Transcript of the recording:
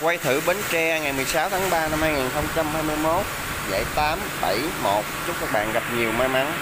quay thử Bến Tre ngày 16 tháng 3 năm 2021 giải 871 chúc các bạn gặp nhiều may mắn.